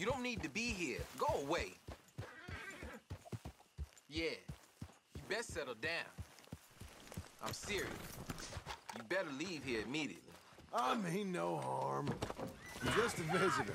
You don't need to be here. Go away. Yeah, you best settle down. I'm serious. You better leave here immediately. I mean no harm. I'm just a visitor.